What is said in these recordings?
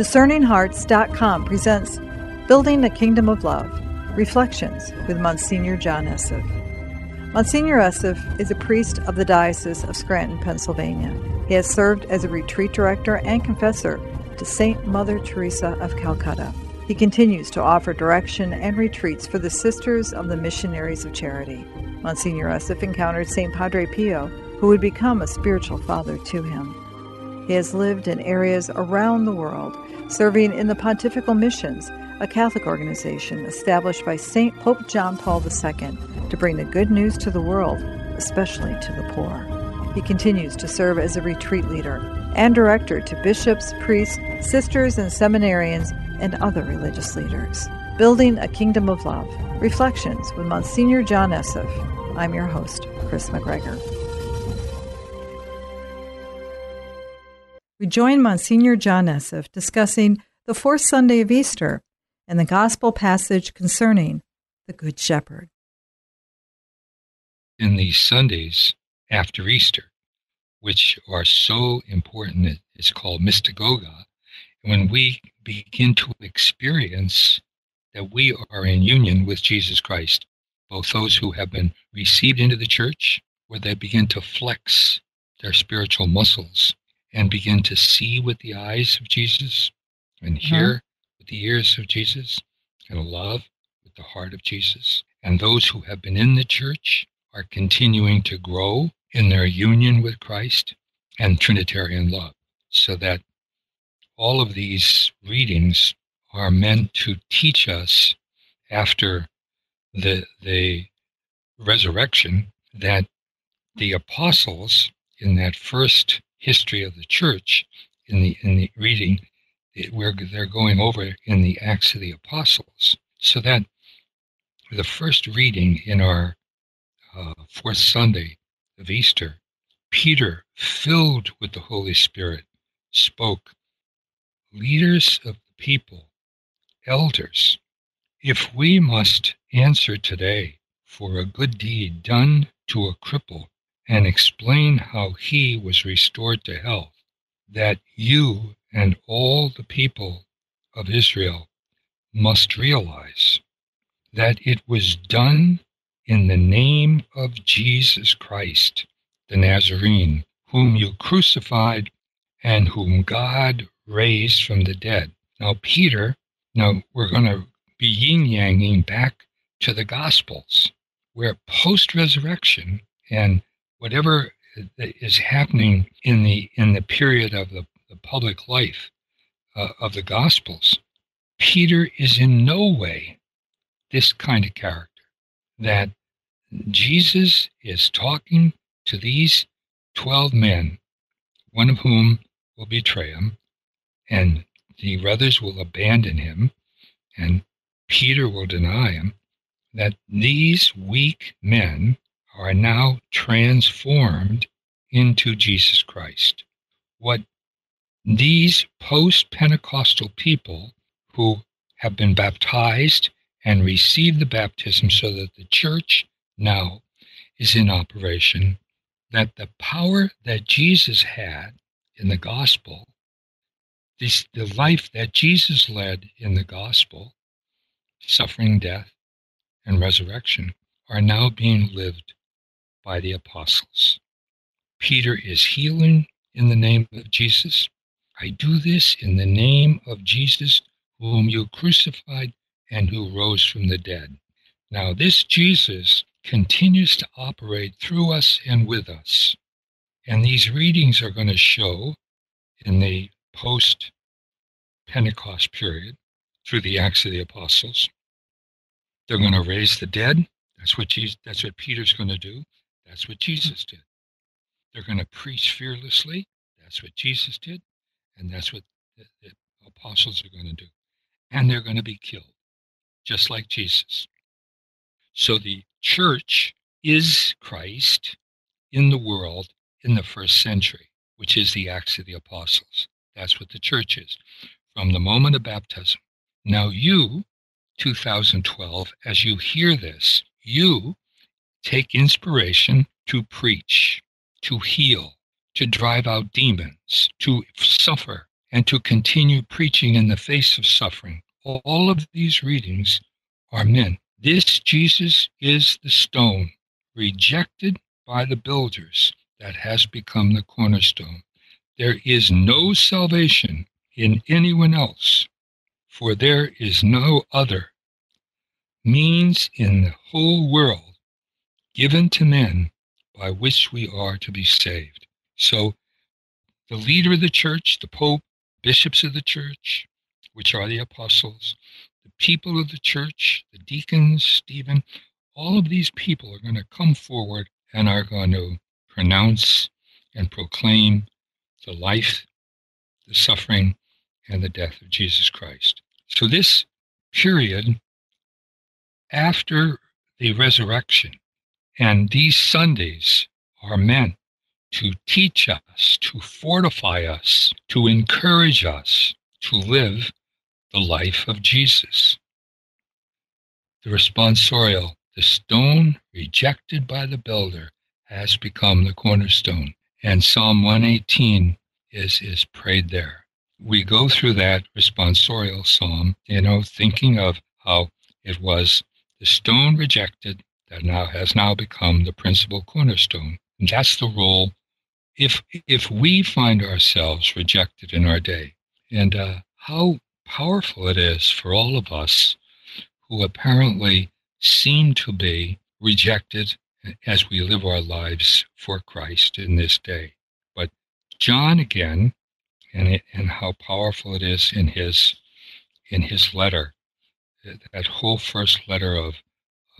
DiscerningHearts.com presents Building a Kingdom of Love Reflections with Monsignor John Esseff. Monsignor Esseff is a priest of the Diocese of Scranton, Pennsylvania. He has served as a retreat director and confessor to St. Mother Teresa of Calcutta. He continues to offer direction and retreats for the Sisters of the Missionaries of Charity. Monsignor Esseff encountered St. Padre Pio, who would become a spiritual father to him. He has lived in areas around the world, serving in the Pontifical Missions, a Catholic organization established by St. Pope John Paul II to bring the good news to the world, especially to the poor. He continues to serve as a retreat leader and director to bishops, priests, sisters, and seminarians and other religious leaders. Building a Kingdom of Love. Reflections with Monsignor John Esseff. I'm your host, Kris McGregor. We join Monsignor John Esseff discussing the fourth Sunday of Easter and the Gospel passage concerning the Good Shepherd. In these Sundays after Easter, which are so important, it's called Mystagogia, when we begin to experience that we are in union with Jesus Christ, both those who have been received into the church, where they begin to flex their spiritual muscles and begin to see with the eyes of Jesus and mm-hmm. hear mm-hmm. with the ears of Jesus and love with the heart of Jesus. And those who have been in the church are continuing to grow in their union with Christ and Trinitarian love, so that all of these readings are meant to teach us after the, the resurrection that the apostles in that first history of the church in the in the reading where they're going over in the Acts of the Apostles. So that the first reading in our uh, fourth Sunday of Easter, Peter, filled with the Holy Spirit, spoke, Leaders of the people, elders, if we must answer today for a good deed done to a cripple and explain how he was restored to health, that you and all the people of Israel must realize that it was done in the name of Jesus Christ, the Nazarene, whom you crucified and whom God raised from the dead. Now, Peter, now we're going to be yin yanging back to the Gospels, where post resurrection and whatever is happening in the in the period of the, the public life uh, of the gospels peter is in no way this kind of character that jesus is talking to these 12 men one of whom will betray him and the others will abandon him and peter will deny him that these weak men are now transformed into Jesus Christ. What these post Pentecostal people who have been baptized and received the baptism so that the church now is in operation, that the power that Jesus had in the gospel, this, the life that Jesus led in the gospel, suffering, death, and resurrection, are now being lived by the apostles. Peter is healing in the name of Jesus. I do this in the name of Jesus, whom you crucified and who rose from the dead. Now, this Jesus continues to operate through us and with us. And these readings are going to show in the post Pentecost period through the Acts of the Apostles. They're going to raise the dead. That's what Jesus, that's what Peter's going to do. That's what Jesus did. They're going to preach fearlessly. That's what Jesus did. And that's what the, the apostles are going to do. And they're going to be killed, just like Jesus. So the church is Christ in the world in the first century, which is the Acts of the Apostles. That's what the church is from the moment of baptism. Now, you, 2012, as you hear this, you take inspiration to preach, to heal, to drive out demons, to suffer and to continue preaching in the face of suffering. All of these readings are men. This Jesus is the stone rejected by the builders that has become the cornerstone. There is no salvation in anyone else, for there is no other means in the whole world given to men by which we are to be saved. So, the leader of the church, the Pope, bishops of the church, which are the apostles, the people of the church, the deacons, Stephen, all of these people are going to come forward and are going to pronounce and proclaim the life, the suffering, and the death of Jesus Christ. So, this period after the resurrection, and these Sundays are meant to teach us, to fortify us, to encourage us to live the life of Jesus. The responsorial, the stone rejected by the builder, has become the cornerstone. And Psalm 118 is, is prayed there. We go through that responsorial psalm, you know, thinking of how it was the stone rejected that now has now become the principal cornerstone. And that's the role if if we find ourselves rejected in our day. And uh, how powerful it is for all of us who apparently seem to be rejected as we live our lives for Christ in this day. But John again, and it, and how powerful it is in his in his letter, that whole first letter of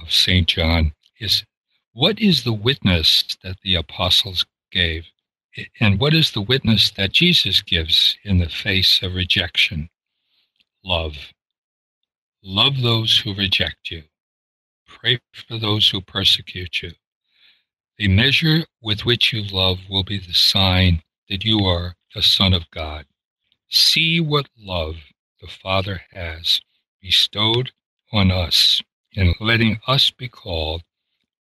of Saint John is what is the witness that the apostles gave, and what is the witness that Jesus gives in the face of rejection? Love. Love those who reject you. Pray for those who persecute you. The measure with which you love will be the sign that you are the son of God. See what love the Father has bestowed on us in letting us be called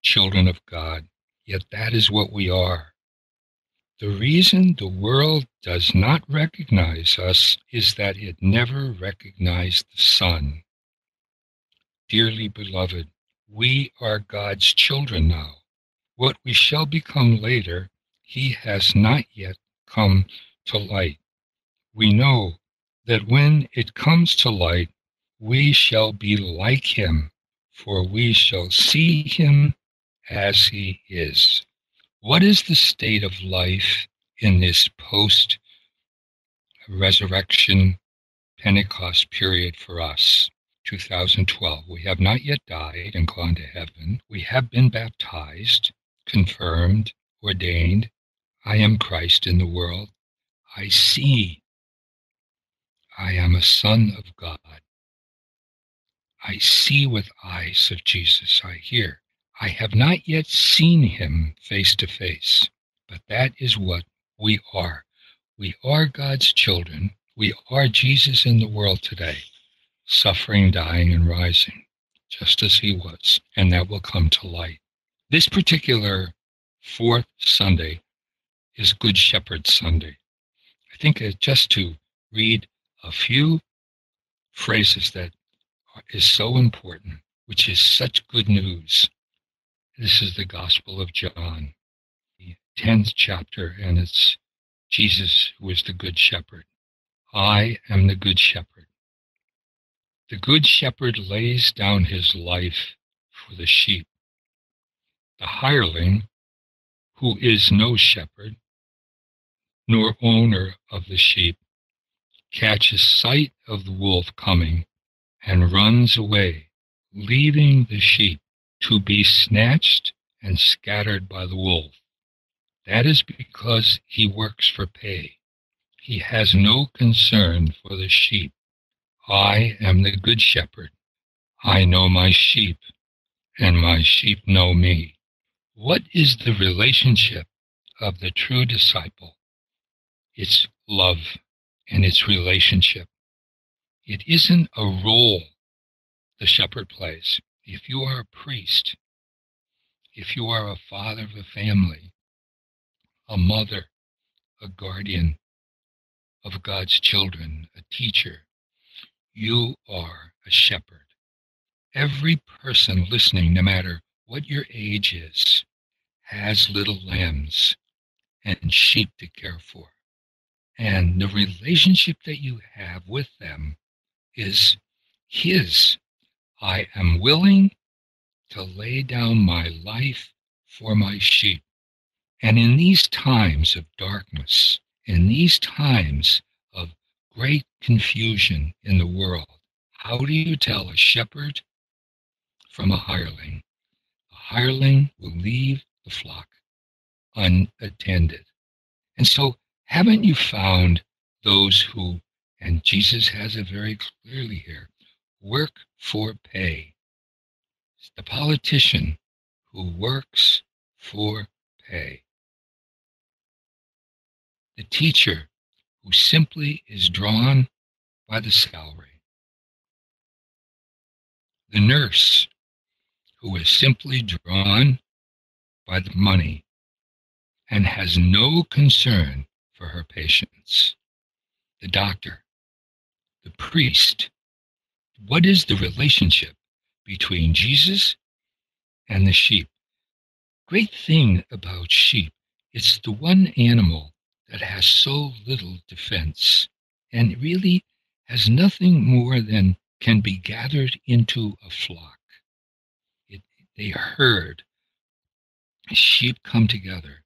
children of God. Yet that is what we are. The reason the world does not recognize us is that it never recognized the Son. Dearly beloved, we are God's children now. What we shall become later, He has not yet come to light. We know that when it comes to light, we shall be like Him, for we shall see Him as He is. What is the state of life in this post resurrection Pentecost period for us? 2012. We have not yet died and gone to heaven. We have been baptized, confirmed, ordained. I am Christ in the world. I see. I am a son of God. I see with eyes of Jesus. I hear. I have not yet seen him face to face, but that is what we are. We are God's children. We are Jesus in the world today suffering, dying, and rising, just as he was, and that will come to light. This particular fourth Sunday is Good Shepherd Sunday. I think uh, just to read a few phrases that is so important, which is such good news. This is the Gospel of John, the 10th chapter, and it's Jesus who is the Good Shepherd. I am the Good Shepherd. The good shepherd lays down his life for the sheep. The hireling, who is no shepherd, nor owner of the sheep, catches sight of the wolf coming and runs away, leaving the sheep to be snatched and scattered by the wolf. That is because he works for pay. He has no concern for the sheep. I am the good shepherd. I know my sheep, and my sheep know me. What is the relationship of the true disciple? It's love and it's relationship. It isn't a role the shepherd plays. If you are a priest, if you are a father of a family, a mother, a guardian, of God's children, a teacher. You are a shepherd. Every person listening, no matter what your age is, has little lambs and sheep to care for. And the relationship that you have with them is His. I am willing to lay down my life for my sheep. And in these times of darkness, in these times of great confusion in the world, how do you tell a shepherd from a hireling? A hireling will leave the flock unattended. And so, haven't you found those who, and Jesus has it very clearly here, work for pay? It's the politician who works for pay. The teacher who simply is drawn by the salary. The nurse who is simply drawn by the money and has no concern for her patients. The doctor, the priest. What is the relationship between Jesus and the sheep? Great thing about sheep, it's the one animal that has so little defense and really has nothing more than can be gathered into a flock. It, they herd. Sheep come together.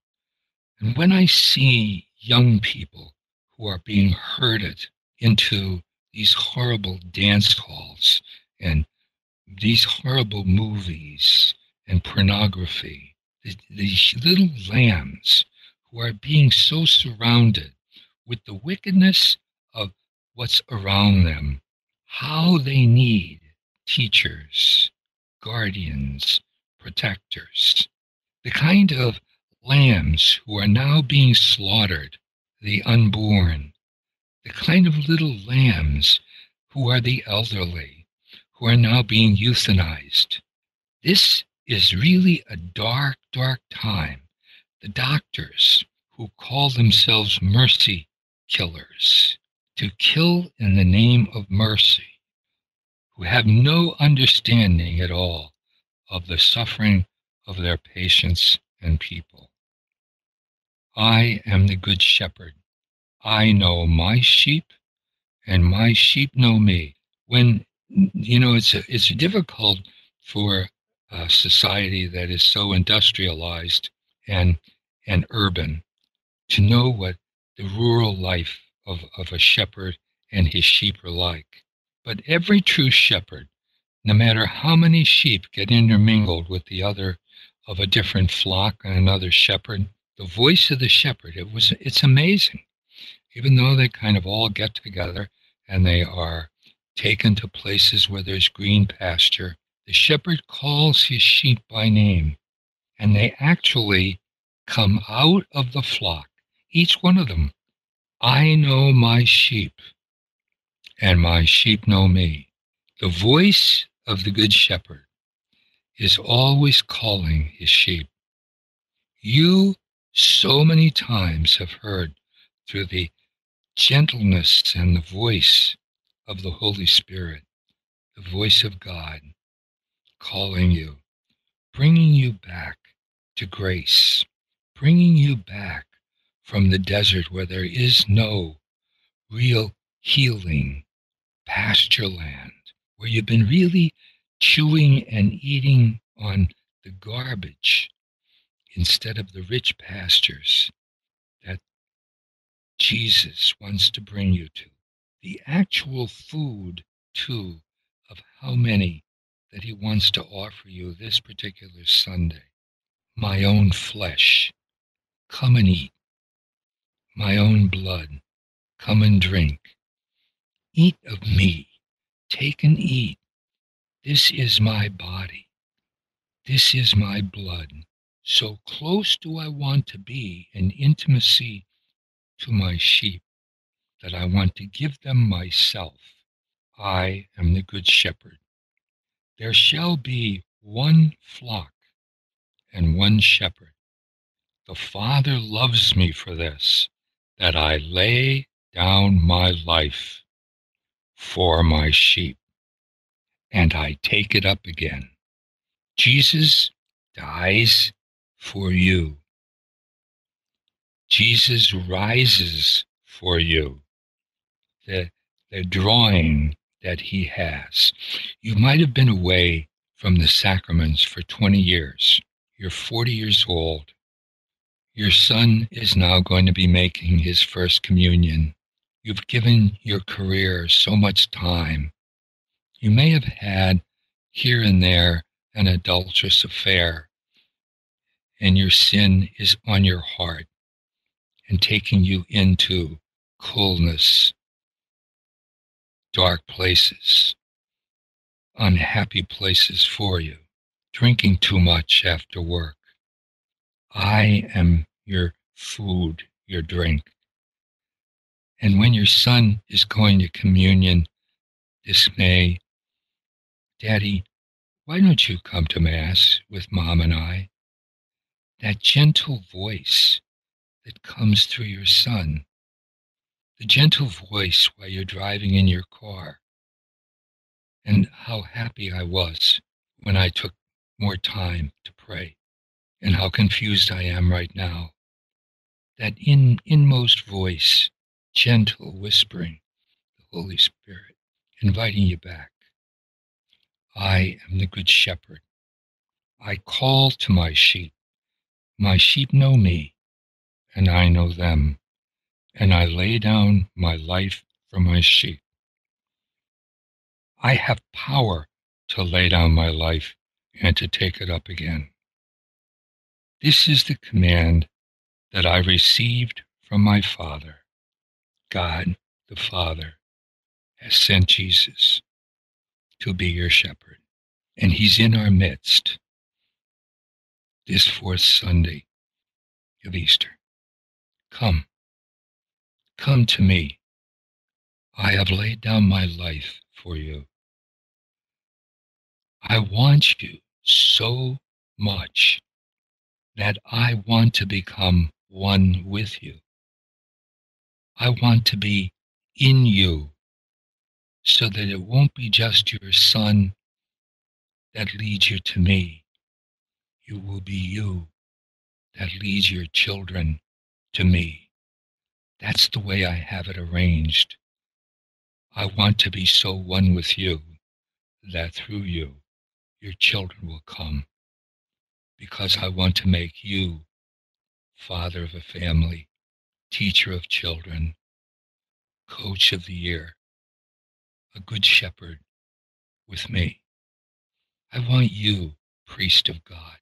And when I see young people who are being herded into these horrible dance halls and these horrible movies and pornography, these little lambs who are being so surrounded with the wickedness of what's around them, how they need teachers, guardians, protectors. The kind of lambs who are now being slaughtered, the unborn, the kind of little lambs who are the elderly, who are now being euthanized. This is really a dark, dark time. The doctors who call themselves mercy killers, to kill in the name of mercy, who have no understanding at all of the suffering of their patients and people. I am the good shepherd. I know my sheep, and my sheep know me. When you know it's it's difficult for a society that is so industrialized and and urban to know what the rural life of, of a shepherd and his sheep are like. But every true shepherd, no matter how many sheep get intermingled with the other of a different flock and another shepherd, the voice of the shepherd, it was it's amazing. Even though they kind of all get together and they are taken to places where there's green pasture, the shepherd calls his sheep by name, and they actually come out of the flock, each one of them. I know my sheep, and my sheep know me. The voice of the Good Shepherd is always calling his sheep. You so many times have heard through the gentleness and the voice of the Holy Spirit, the voice of God calling you, bringing you back to grace, bringing you back from the desert where there is no real healing pasture land, where you've been really chewing and eating on the garbage instead of the rich pastures Jesus wants to bring you to. The actual food, too, of how many that he wants to offer you this particular Sunday. My own flesh, come and eat. My own blood, come and drink. Eat of me, take and eat. This is my body. This is my blood so close do I want to be in intimacy to my sheep that I want to give them myself. I am the good shepherd. There shall be one flock and one shepherd. The Father loves me for this, that I lay down my life for my sheep, and I take it up again. Jesus dies for you. Jesus rises for you. The, the drawing that he has. You might have been away from the sacraments for 20 years. You're 40 years old. Your son is now going to be making his first communion. You've given your career so much time. You may have had here and there an adulterous affair, and your sin is on your heart and taking you into coolness, dark places, unhappy places for you, drinking too much after work. I am your food, your drink. And when your son is going to communion this May, Daddy, why don't you come to Mass with Mom and I? That gentle voice that comes through your son, the gentle voice while you're driving in your car, and how happy I was when I took more time to pray, and how confused I am right now. That in inmost voice, gentle whispering, the Holy Spirit, inviting you back. I am the Good Shepherd. I call to my sheep. My sheep know me, and I know them, and I lay down my life for my sheep. I have power to lay down my life and to take it up again. This is the command that I received from my Father. God the Father has sent Jesus to be your shepherd, and he's in our midst this fourth Sunday of Easter. Come, come to me. I have laid down my life for you. I want you so much that I want to become one with you. I want to be in you so that it won't be just your son that leads you to me. You will be you that leads your children to me. That's the way I have it arranged. I want to be so one with you that through you, your children will come because I want to make you father of a family, teacher of children, coach of the year, a good shepherd with me. I want you, priest of God,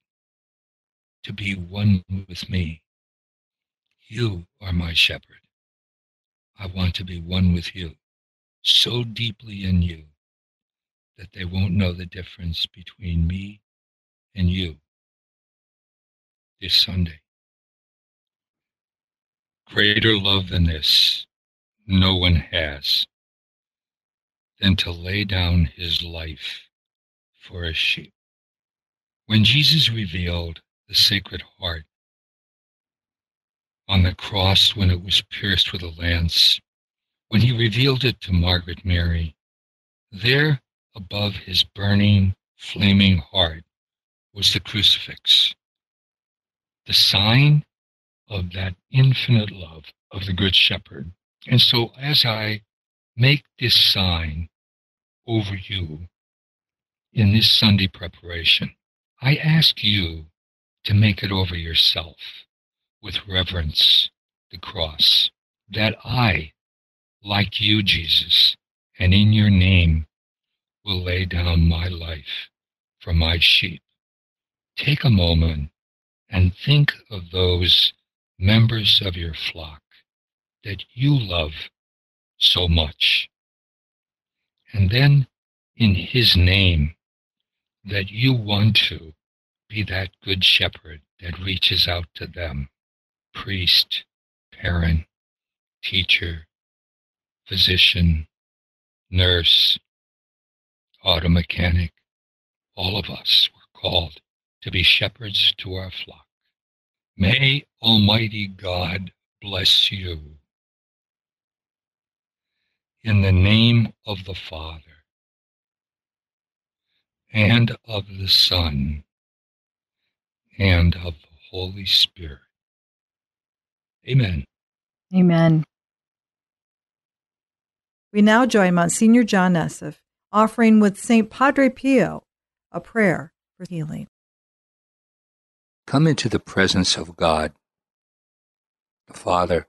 to be one with me. You are my shepherd. I want to be one with you, so deeply in you that they won't know the difference between me and you this Sunday. Greater love than this no one has than to lay down his life for a sheep. When Jesus revealed the Sacred Heart on the cross when it was pierced with a lance, when he revealed it to Margaret Mary, there above his burning, flaming heart was the crucifix, the sign of that infinite love of the Good Shepherd. And so as I make this sign over you in this Sunday preparation, I ask you to make it over yourself with reverence, the cross, that I, like you, Jesus, and in your name, will lay down my life for my sheep. Take a moment and think of those members of your flock that you love so much. And then in his name, that you want to be that good shepherd that reaches out to them priest, parent, teacher, physician, nurse, auto mechanic. All of us were called to be shepherds to our flock. May Almighty God bless you. In the name of the Father, and of the Son, and of the Holy Spirit. Amen. Amen. We now join Monsignor John Esseff offering with St. Padre Pio a prayer for healing. Come into the presence of God, the Father,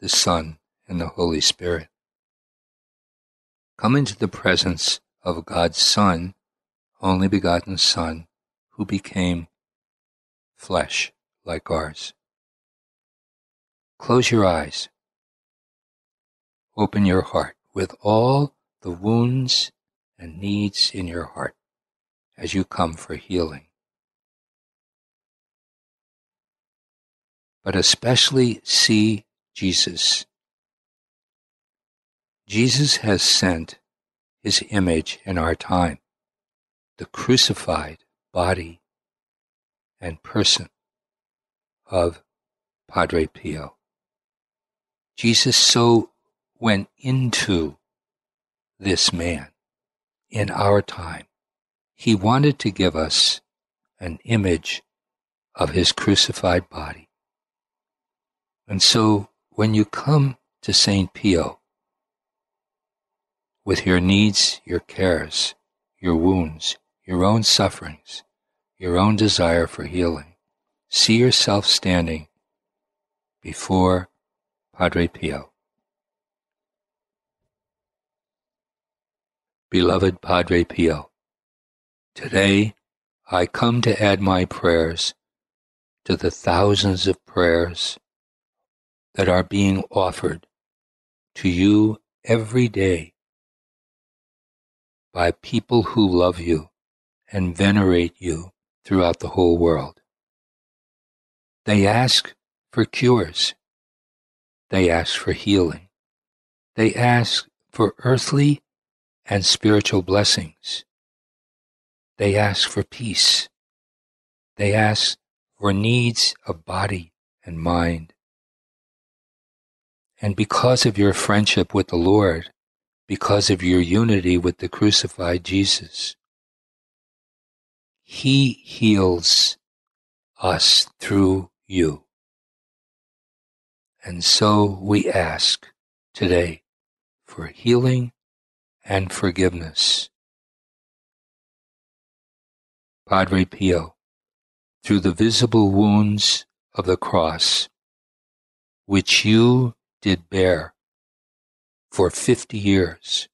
the Son, and the Holy Spirit. Come into the presence of God's Son, only begotten Son, who became flesh like ours. Close your eyes. Open your heart with all the wounds and needs in your heart as you come for healing. But especially see Jesus. Jesus has sent his image in our time, the crucified body and person of Padre Pio. Jesus so went into this man in our time. He wanted to give us an image of his crucified body. And so when you come to St. Pio with your needs, your cares, your wounds, your own sufferings, your own desire for healing, see yourself standing before Padre Pio. Beloved Padre Pio, today I come to add my prayers to the thousands of prayers that are being offered to you every day by people who love you and venerate you throughout the whole world. They ask for cures. They ask for healing. They ask for earthly and spiritual blessings. They ask for peace. They ask for needs of body and mind. And because of your friendship with the Lord, because of your unity with the crucified Jesus, He heals us through you. And so we ask today for healing and forgiveness. Padre Pio, through the visible wounds of the cross, which you did bear for fifty years,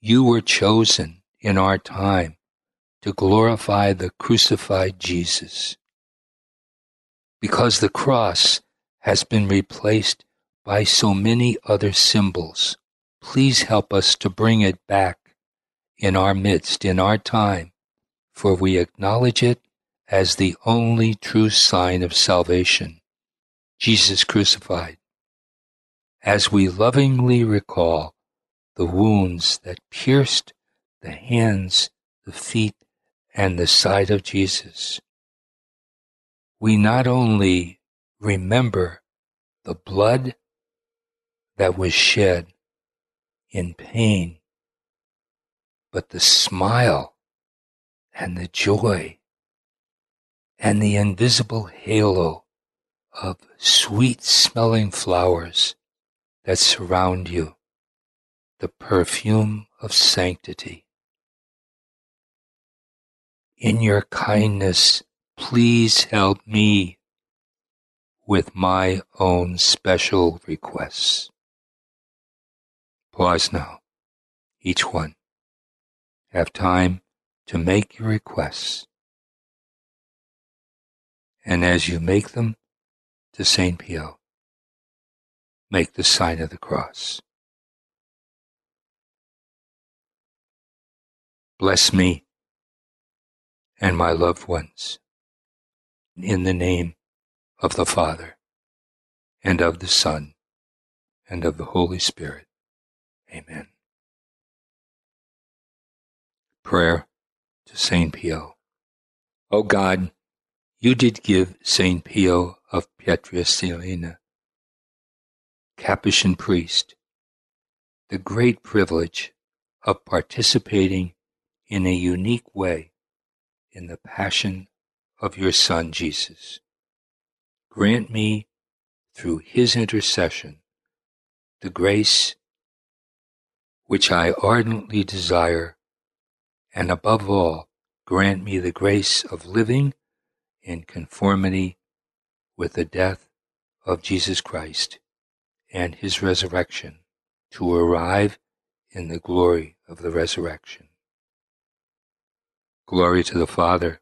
you were chosen in our time to glorify the crucified Jesus. Because the cross has been replaced by so many other symbols Please help us to bring it back in our midst, in our time, for we acknowledge it as the only true sign of salvation, Jesus crucified. As we lovingly recall the wounds that pierced the hands, the feet, and the side of Jesus, we not only remember the blood that was shed in pain, but the smile and the joy and the invisible halo of sweet smelling flowers that surround you, the perfume of sanctity. In your kindness, please help me with my own special requests. Pause now, each one. Have time to make your requests. And as you make them to St. Pio, make the sign of the cross. Bless me and my loved ones in the name of the Father and of the Son and of the Holy Spirit. Amen. Prayer to Saint Pio. O God, you did give Saint Pio of Pietrelcina Capuchin priest, the great privilege of participating in a unique way in the passion of your Son Jesus. Grant me, through his intercession, the grace which I ardently desire, and above all, grant me the grace of living in conformity with the death of Jesus Christ and his resurrection to arrive in the glory of the resurrection. Glory to the Father,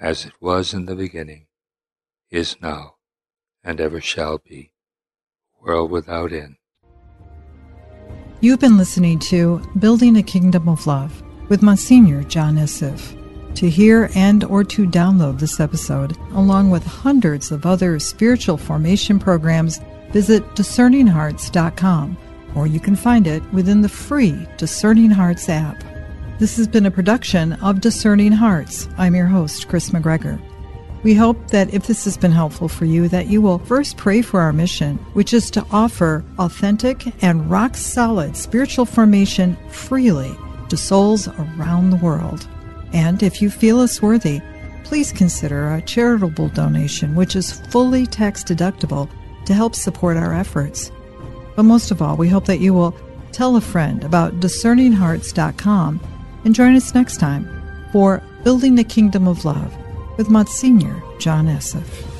as it was in the beginning, is now, and ever shall be, world without end. You've been listening to Building a Kingdom of Love with Monsignor John Esseff. To hear and or to download this episode, along with hundreds of other spiritual formation programs, visit discerninghearts.com or you can find it within the free Discerning Hearts app. This has been a production of Discerning Hearts. I'm your host, Kris McGregor. We hope that if this has been helpful for you, that you will first pray for our mission, which is to offer authentic and rock solid spiritual formation freely to souls around the world. And if you feel us worthy, please consider a charitable donation, which is fully tax deductible to help support our efforts. But most of all, we hope that you will tell a friend about discerninghearts.com and join us next time for Building the Kingdom of Love with Monsignor John Esseff.